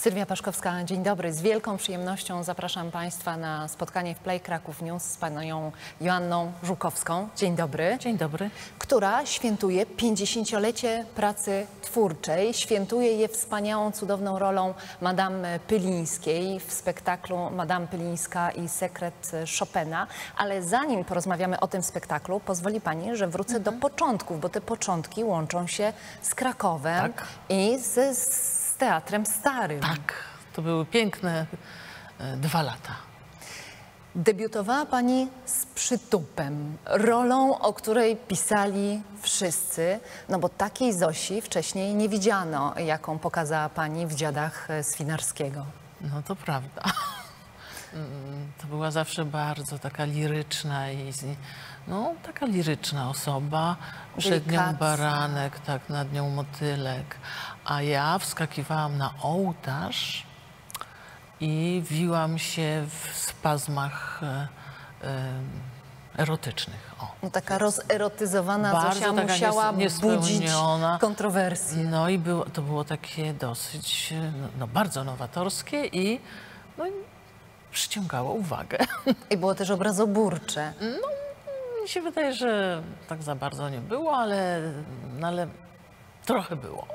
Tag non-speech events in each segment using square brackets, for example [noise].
Sylwia Paszkowska, dzień dobry. Z wielką przyjemnością zapraszam Państwa na spotkanie w Play Kraków News z panią Joanną Żukowską. Dzień dobry. Dzień dobry. Która świętuje 50-lecie pracy twórczej. Świętuje je wspaniałą, cudowną rolą Madame Pylińskiej w spektaklu Madame Pylińska i sekret Chopina. Ale zanim porozmawiamy o tym spektaklu, pozwoli Pani, że wrócę do początków, bo te początki łączą się z Krakowem Tak. i z, z Teatrem Starym. Tak, to były piękne e, dwa lata. Debiutowała Pani z przytupem, rolą, o której pisali wszyscy, no bo takiej Zosi wcześniej nie widziano, jaką pokazała Pani w Dziadach e, Swinarskiego. No to prawda. [laughs] Mm, To była zawsze bardzo taka liryczna i no, taka liryczna osoba. Przed nią baranek, tak, nad nią motylek. A ja wskakiwałam na ołtarz i wiłam się w spazmach e, e, erotycznych. O. No taka rozerotyzowana Bardzo Zosia taka musiała budzić kontrowersje. No i było, to było takie dosyć, no, no, bardzo nowatorskie i no, przyciągało uwagę. I było też obrazoburcze. Mi się wydaje, że tak za bardzo nie było, ale, no, ale trochę było.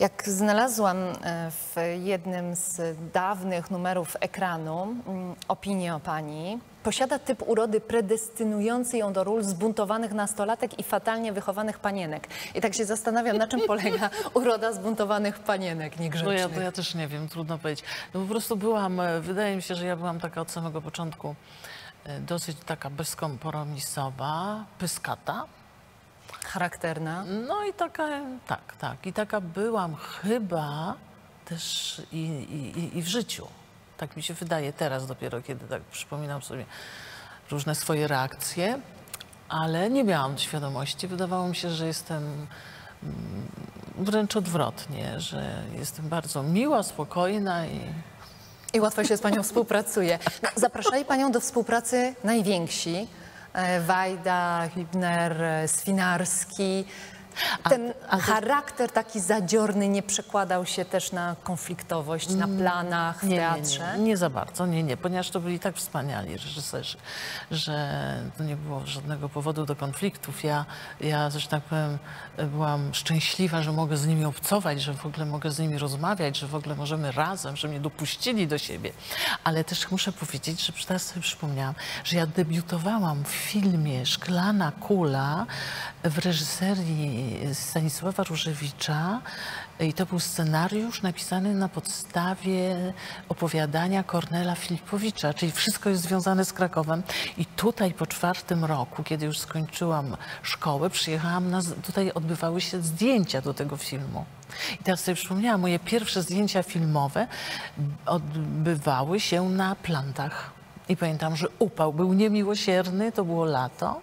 Jak znalazłam e, w jednym z dawnych numerów ekranu mm, opinię o pani, posiada typ urody predestynujący ją do ról zbuntowanych nastolatek i fatalnie wychowanych panienek. I tak się zastanawiam, na czym polega [laughs] uroda zbuntowanych panienek No niegrzecznych. ja, to ja też nie wiem, trudno powiedzieć. No po prostu byłam, e, wydaje mi się, że ja byłam taka od samego początku e, dosyć taka bezkompromisowa, pyskata. Charakterna. No i taka, tak, tak. I taka byłam chyba też i, i, i- w życiu. Tak mi się wydaje teraz dopiero, kiedy tak przypominam sobie różne swoje reakcje, ale nie miałam świadomości. Wydawało mi się, że jestem mm, wręcz odwrotnie, że jestem bardzo miła, spokojna i I łatwo się z panią współpracuje. [laughs] No, zapraszali panią do współpracy najwięksi. Wajda, Hibner, e, Swinarski. Ten charakter taki zadziorny nie przekładał się też na konfliktowość na planach, w nie, nie, teatrze? nie, nie za bardzo, nie, nie, ponieważ to byli tak wspaniali reżyserzy, że to nie było żadnego powodu do konfliktów. Ja, ja że tak powiem, byłam szczęśliwa, że mogę z nimi obcować, że w ogóle mogę z nimi rozmawiać, że w ogóle możemy razem, że mnie dopuścili do siebie. Ale też muszę powiedzieć, że teraz sobie przypomniałam, że ja debiutowałam w filmie Szklana Kula w reżyserii Stanisława Różewicza i to był scenariusz napisany na podstawie opowiadania Kornela Filipowicza, czyli wszystko jest związane z Krakowem. I tutaj po czwartym roku, kiedy już skończyłam szkołę, przyjechałam, na, tutaj odbywały się zdjęcia do tego filmu. I teraz sobie przypomniałam, moje pierwsze zdjęcia filmowe odbywały się na plantach. I pamiętam, że upał był niemiłosierny, to było lato.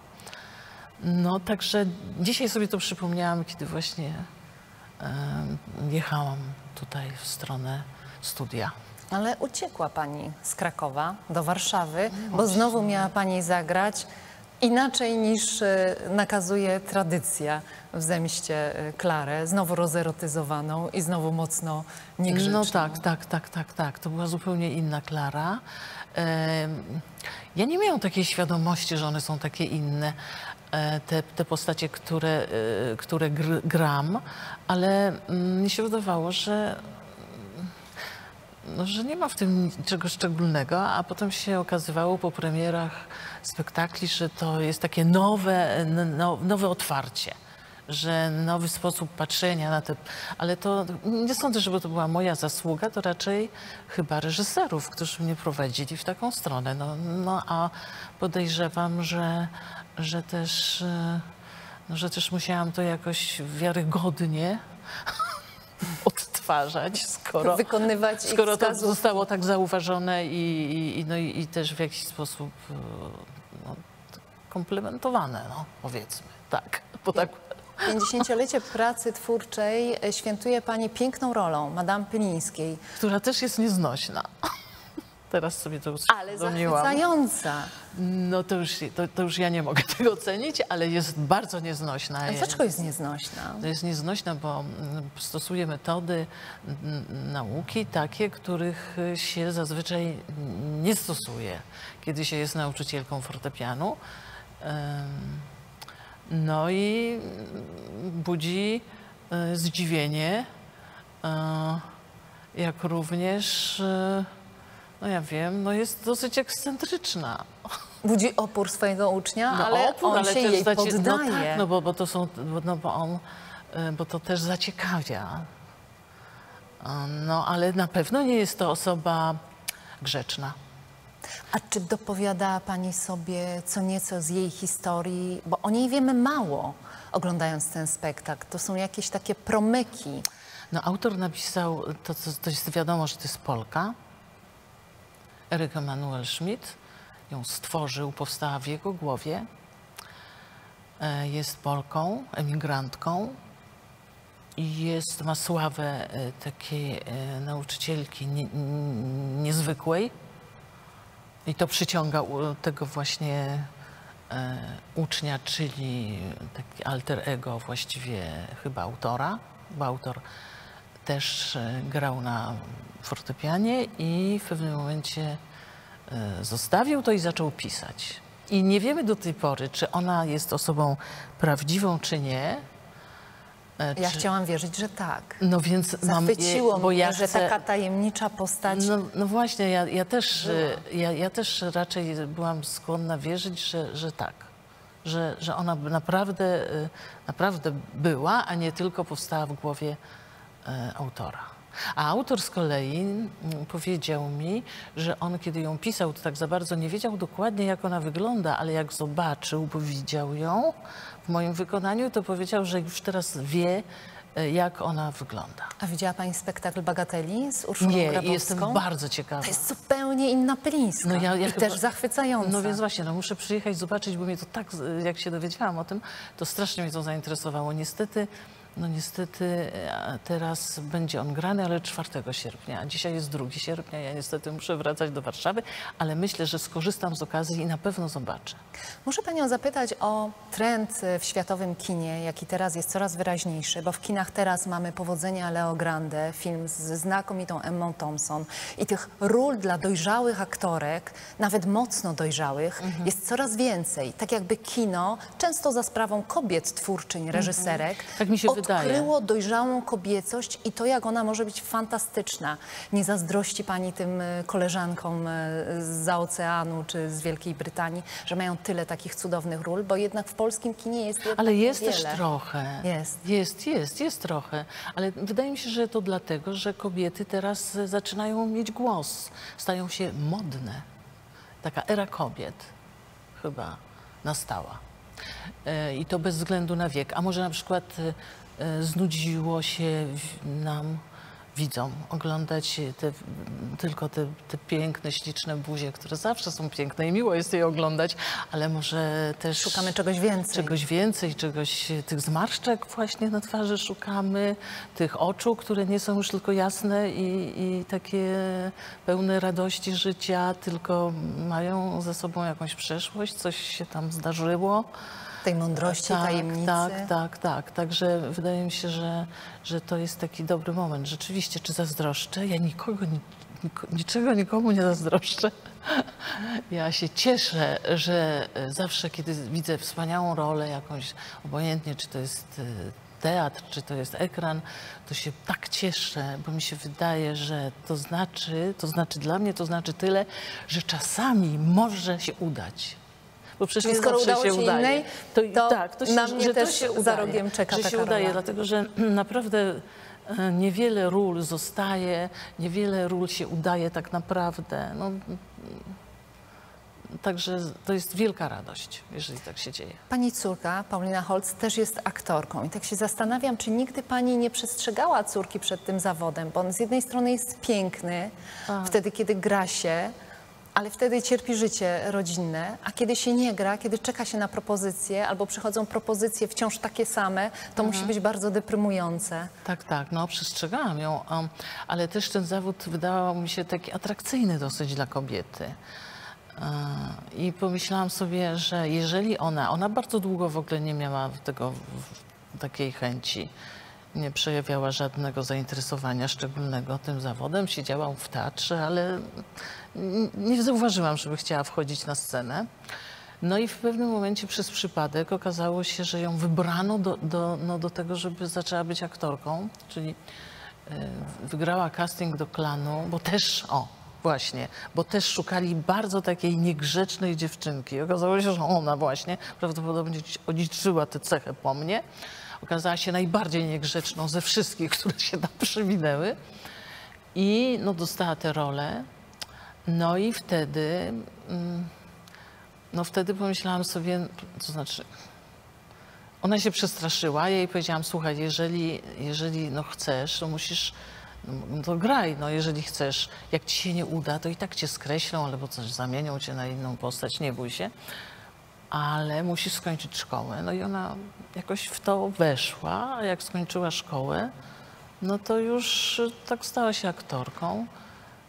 No, także dzisiaj sobie to przypomniałam, kiedy właśnie jechałam tutaj w stronę studia. Ale uciekła pani z Krakowa do Warszawy, bo znowu miała pani zagrać inaczej niż e, nakazuje tradycja w zemście e, Klarę, znowu rozerotyzowaną i znowu mocno niegrzeczną. No tak, tak, tak, tak, tak. To była zupełnie inna Klara. Ja nie miałam takiej świadomości, że one są takie inne, e, te, te postacie, które, e, które gr, gram, ale mm, mi się wydawało, że no, że nie ma w tym niczego szczególnego, a potem się okazywało po premierach spektakli, że to jest takie nowe, no, nowe otwarcie, że nowy sposób patrzenia na te... Ale to nie sądzę, żeby to była moja zasługa, to raczej chyba reżyserów, którzy mnie prowadzili w taką stronę. No, no a podejrzewam, że, że też... e, No, że też musiałam to jakoś wiarygodnie [laughs] odtwarzać, skoro, Wykonywać skoro to zostało tak zauważone i, i, no i, też w jakiś sposób e, no, komplementowane, no, powiedzmy. Tak, bo tak 50-lecie pracy twórczej świętuje pani piękną rolą Madame Pylińskiej, która też jest nieznośna. Teraz sobie to ale zachwycająca. No to już, to, to już ja nie mogę [laughs] tego ocenić, ale jest bardzo nieznośna. A dlaczego jest nieznośna? To jest nieznośna, bo mm, stosuje metody mm, nauki takie, których się zazwyczaj nie stosuje, kiedy się jest nauczycielką fortepianu. No i budzi e, zdziwienie, e, jak również, e, no ja wiem, no jest dosyć ekscentryczna. Budzi opór swojego ucznia, No ale opór, on ale się też jej zacie- poddaje. No, tak, no bo, bo to są, bo- no bo on, y, bo to też zaciekawia. No ale na pewno nie jest to osoba grzeczna. A czy dopowiada Pani sobie co nieco z jej historii? Bo o niej wiemy mało, oglądając ten spektakl. To są jakieś takie promyki. No autor napisał, to, to, to jest wiadomo, że to jest Polka. Eryk Emanuel Schmidt ją stworzył, powstała w jego głowie. E, Jest Polką, emigrantką i jest, ma sławę e, takiej e, nauczycielki niezwykłej. I to przyciąga tego właśnie ucznia, czyli taki alter ego właściwie chyba autora, bo autor też e, grał na fortepianie i w pewnym momencie e, zostawił to i zaczął pisać. I nie wiemy do tej pory, czy ona jest osobą prawdziwą, czy nie. E, Ja czy- chciałam wierzyć, że tak. No więc mam, Zachwyciło bo mnie, ja że chcę, taka tajemnicza postać no, no właśnie, ja, ja, też, ja, ja też raczej byłam skłonna wierzyć, że, że tak. Że, że ona naprawdę, naprawdę była, a nie tylko powstała w głowie autora. A autor z kolei mm, powiedział mi, że on kiedy ją pisał, to tak za bardzo nie wiedział dokładnie, jak ona wygląda, ale jak zobaczył, bo widział ją w moim wykonaniu, to powiedział, że już teraz wie, e, jak ona wygląda. A widziała Pani spektakl Bagateli z Urszulą Nie, Grabowską? jestem bardzo ciekawa. To jest zupełnie inna Pylińska No ja- ja i chyba- też zachwycająca. No więc właśnie, no muszę przyjechać, zobaczyć, bo mnie to tak, jak się dowiedziałam o tym, to strasznie mnie to zainteresowało. Niestety, no niestety e, teraz będzie on grany, ale 4 sierpnia, a dzisiaj jest 2 sierpnia, ja niestety muszę wracać do Warszawy, ale myślę, że skorzystam z okazji i na pewno zobaczę. Muszę Panią zapytać o trend e, w światowym kinie, jaki teraz jest coraz wyraźniejszy, bo w kinach teraz mamy Powodzenia Leo Grande, film ze znakomitą Emmą Thompson i tych ról dla dojrzałych aktorek, nawet mocno dojrzałych, Mhm. jest coraz więcej. Tak jakby kino, często za sprawą kobiet twórczyń, reżyserek, Tak mi się wydaje. odkryło dojrzałą kobiecość i to, jak ona może być fantastyczna. Nie zazdrości Pani tym e, koleżankom e, z oceanu czy z Wielkiej Brytanii, że mają tyle takich cudownych ról, bo jednak w polskim kinie jest Ale jest niewiele. też trochę. Jest. Jest, jest, jest trochę. Ale wydaje mi się, że to dlatego, że kobiety teraz e, zaczynają mieć głos, stają się modne. Taka era kobiet chyba nastała. I to bez względu na wiek. A może na przykład znudziło się nam, widzom, oglądać te, tylko te, te piękne, śliczne buzie, które zawsze są piękne i miło jest je oglądać, ale może też... Szukamy czegoś więcej. Czegoś więcej, czegoś, tych zmarszczek właśnie na twarzy szukamy, tych oczu, które nie są już tylko jasne i, i takie pełne radości życia, tylko mają za sobą jakąś przeszłość, coś się tam zdarzyło. Tej mądrości, tajemnicy. Tak, tak, tak. Także wydaje mi się, że, że to jest taki dobry moment. Rzeczywiście, czy zazdroszczę? Ja nikogo, ni- niko, niczego nikomu nie zazdroszczę. [laughs] Ja się cieszę, że e, zawsze, kiedy widzę wspaniałą rolę jakąś, obojętnie czy to jest e, teatr, czy to jest ekran, to się tak cieszę, bo mi się wydaje, że to znaczy, to znaczy dla mnie to znaczy tyle, że czasami może się udać. Bo przecież nie skoro zawsze się udaje. innej, to, to tak, to się, na mnie że też to się za udaje, rogiem czeka że się udaje, dlatego że [clears throat] naprawdę e, niewiele ról zostaje, niewiele ról się udaje tak naprawdę. No, mm, także to jest wielka radość, jeżeli tak się dzieje. Pani córka, Paulina Holz, też jest aktorką i tak się zastanawiam, czy nigdy Pani nie przestrzegała córki przed tym zawodem, bo on z jednej strony jest piękny, wtedy kiedy gra się, ale wtedy cierpi życie rodzinne, a kiedy się nie gra, kiedy czeka się na propozycje albo przychodzą propozycje wciąż takie same, to musi być bardzo deprymujące. Tak, tak, no przestrzegałam ją, ale też ten zawód wydawał mi się taki atrakcyjny dosyć dla kobiety. E, I pomyślałam sobie, że jeżeli ona, ona bardzo długo w ogóle nie miała tego, takiej chęci, nie przejawiała żadnego zainteresowania szczególnego tym zawodem, siedziała w teatrze, ale nie zauważyłam, żeby chciała wchodzić na scenę. No i w pewnym momencie przez przypadek okazało się, że ją wybrano do, do, no do tego, żeby zaczęła być aktorką, czyli e, wygrała casting do klanu, bo też, o, właśnie, bo też szukali bardzo takiej niegrzecznej dziewczynki. Okazało się, że ona właśnie prawdopodobnie odziedziczyła tę cechę po mnie. Okazała się najbardziej niegrzeczną ze wszystkich, [laughs] które się tam przywinęły. I no, dostała tę rolę. No i wtedy, mm, no wtedy pomyślałam sobie, to znaczy, ona się przestraszyła. Ja jej powiedziałam, słuchaj, jeżeli, jeżeli no chcesz, to musisz, no to graj, no jeżeli chcesz. Jak ci się nie uda, to i tak cię skreślą albo coś zamienią cię na inną postać, nie bój się. Ale musisz skończyć szkołę. No i ona jakoś w to weszła, a jak skończyła szkołę, no to już tak stała się aktorką.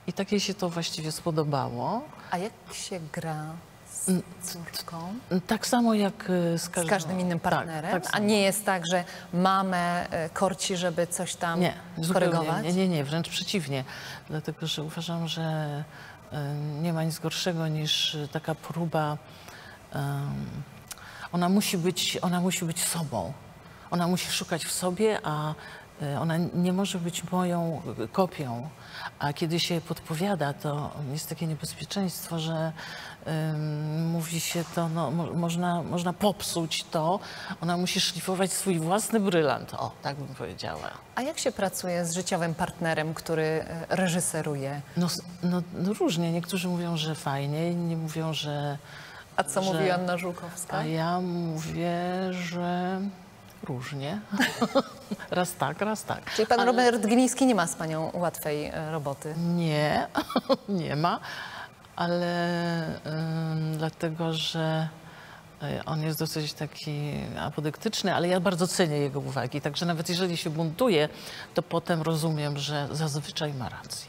I tak jej się to właściwie spodobało. A jak się gra z córką? Tak samo jak y, z Z każdym, każdym innym tak, partnerem? tak A samo. nie jest tak, że mamę e, korci, żeby coś tam Nie, korygować? nie, nie, nie, wręcz przeciwnie. Dlatego, że uważam, że y, nie ma nic gorszego niż y, taka próba. Ona, musi być, ona musi być sobą. Ona musi szukać w sobie, a y, ona nie może być moją y, kopią. A kiedy się podpowiada, to jest takie niebezpieczeństwo, że ym, mówi się to, no, mo, można, można popsuć to. Ona musi szlifować swój własny brylant. O, tak bym powiedziała. A jak się pracuje z życiowym partnerem, który e, reżyseruje? No, no, no różnie. Niektórzy mówią, że fajnie, inni mówią, że. A co że- mówi Anna Żukowska? A ja mówię, że różnie. [laughs] raz tak, raz tak. Czyli pan Ale Robert Gliński nie ma z panią łatwej e, roboty. Nie, [laughs] nie ma, ale ym, dlatego, że y, on jest dosyć taki apodyktyczny, ale ja bardzo cenię jego uwagi. Także nawet jeżeli się buntuje, to potem rozumiem, że zazwyczaj ma rację.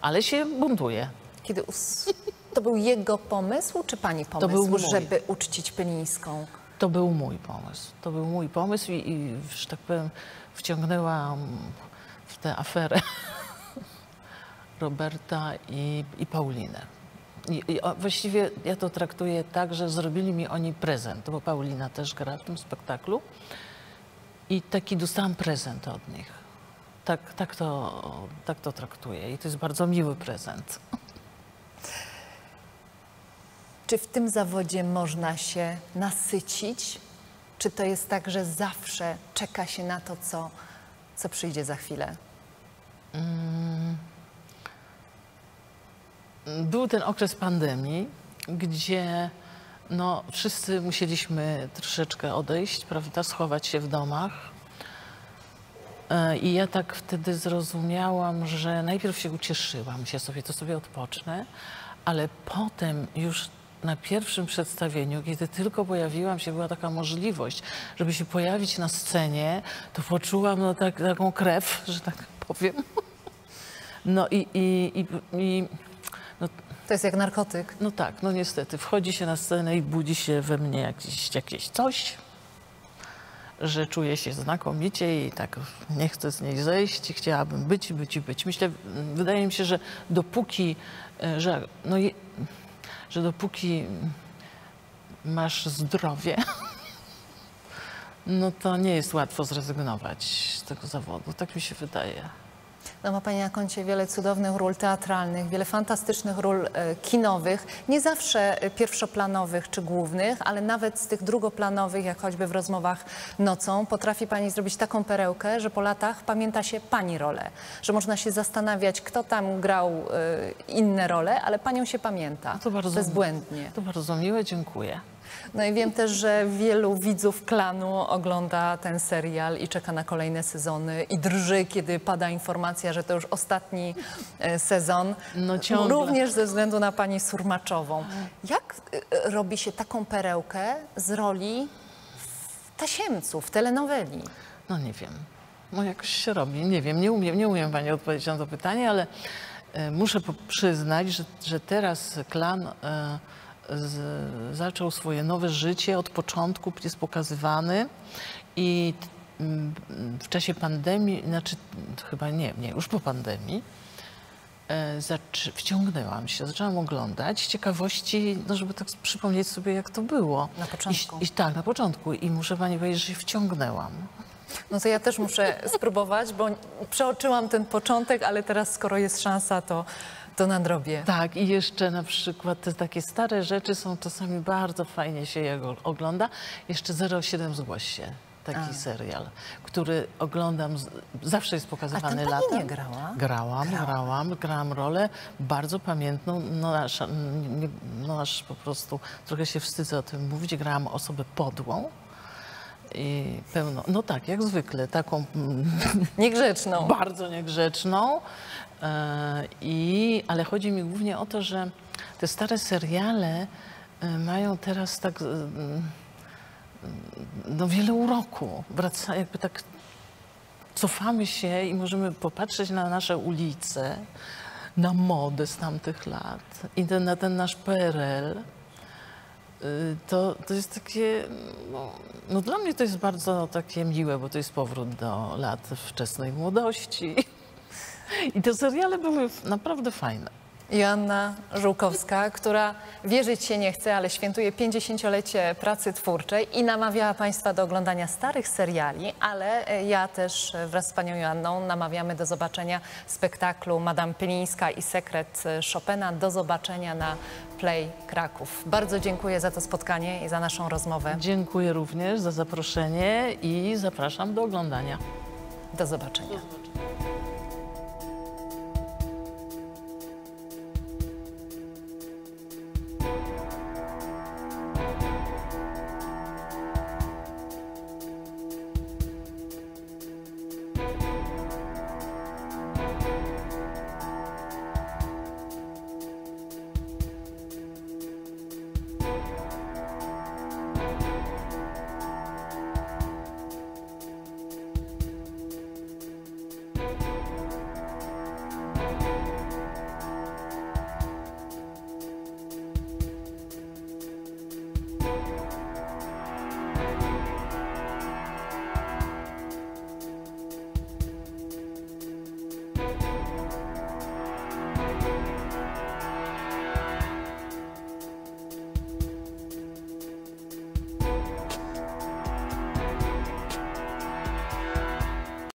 Ale się buntuje. Kiedy us... To był jego pomysł, czy pani pomysł, żeby uczcić Pylińską? To był mój pomysł. To był mój pomysł i, i że tak powiem, wciągnęłam w tę aferę [laughs] Roberta i, i Paulinę. I, i właściwie ja to traktuję tak, że zrobili mi oni prezent, bo Paulina też gra w tym spektaklu i taki dostałam prezent od nich. Tak, tak, to, tak to traktuję i to jest bardzo miły prezent. Czy w tym zawodzie można się nasycić? Czy to jest tak, że zawsze czeka się na to, co, co przyjdzie za chwilę? Był ten okres pandemii, gdzie no, wszyscy musieliśmy troszeczkę odejść, prawda, schować się w domach. E, I ja tak wtedy zrozumiałam, że najpierw się ucieszyłam, się sobie, to sobie odpocznę, ale potem już na pierwszym przedstawieniu, kiedy tylko pojawiłam się, była taka możliwość, żeby się pojawić na scenie, to poczułam no, tak, taką krew, że tak powiem. No i, i, i, i no, To jest jak narkotyk. no tak, no niestety, wchodzi się na scenę i budzi się we mnie jakieś, jakieś coś, że czuję się znakomicie i tak nie chcę z niej zejść i chciałabym być, być i być. Myślę, wydaje mi się, że dopóki, e, że, no, że dopóki masz zdrowie, [laughs] no to nie jest łatwo zrezygnować z tego zawodu. Tak mi się wydaje. No, ma Pani na koncie wiele cudownych ról teatralnych, wiele fantastycznych ról e, kinowych, nie zawsze e, pierwszoplanowych czy głównych, ale nawet z tych drugoplanowych, jak choćby w rozmowach nocą, potrafi Pani zrobić taką perełkę, że po latach pamięta się Pani rolę, że można się zastanawiać, kto tam grał e, inne role, ale Panią się pamięta To bardzo, bezbłędnie. To bardzo miłe, dziękuję. No i wiem też, że wielu widzów klanu ogląda ten serial i czeka na kolejne sezony i drży, kiedy pada informacja, że to już ostatni e, sezon. No ciągle. Również ze względu na pani Surmaczową. Jak e, robi się taką perełkę z roli w tasiemcu, w telenoweli? No nie wiem. No jakoś się robi. Nie wiem, nie umiem, nie umiem Pani odpowiedzieć na to pytanie, ale e, muszę przyznać, że, że teraz klan z, zaczął swoje nowe życie od początku, jest pokazywany i t- m, w czasie pandemii, znaczy chyba nie, nie, już po pandemii, e, zaczy, wciągnęłam się, zaczęłam oglądać z ciekawości, no żeby tak przypomnieć sobie, jak to było. Na początku. I, i, tak, na początku. I muszę pani powiedzieć, że się wciągnęłam. No to ja też muszę spróbować, bo przeoczyłam ten początek, ale teraz skoro jest szansa, to, to nadrobię. Tak, i jeszcze na przykład te takie stare rzeczy są czasami bardzo fajnie się je ogląda. Jeszcze 07 zgłoś się. Taki serial, który oglądam, zawsze jest pokazywany A latem. nie grała? Grałam, grałam, grałam rolę bardzo pamiętną, no aż, no aż po prostu trochę się wstydzę o tym mówić. Grałam osobę podłą i pełno, no tak, jak zwykle, taką mm, [laughs] Niegrzeczną. bardzo niegrzeczną. E, I, ale chodzi mi głównie o to, że te stare seriale e, mają teraz tak e, no, wiele uroku. Wraca, jakby tak cofamy się i możemy popatrzeć na nasze ulice, na modę z tamtych lat i ten, na ten nasz PRL. Y, To, to jest takie, no, no dla mnie to jest bardzo takie miłe, bo to jest powrót do lat wczesnej młodości. [laughs] I te seriale były naprawdę fajne. Joanna Żółkowska, która wierzyć się nie chce, ale świętuje 50-lecie pracy twórczej i namawiała Państwa do oglądania starych seriali, ale e, ja też e, wraz z Panią Joanną namawiamy do zobaczenia spektaklu Madame Pylińska i Sekret e, Chopina. Do zobaczenia na Play Kraków. Bardzo dziękuję za to spotkanie i za naszą rozmowę. Dziękuję również za zaproszenie i zapraszam do oglądania. Do zobaczenia.